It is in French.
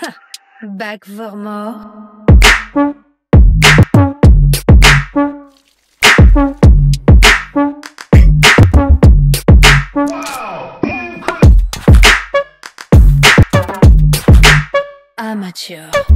Back for more. Amateur.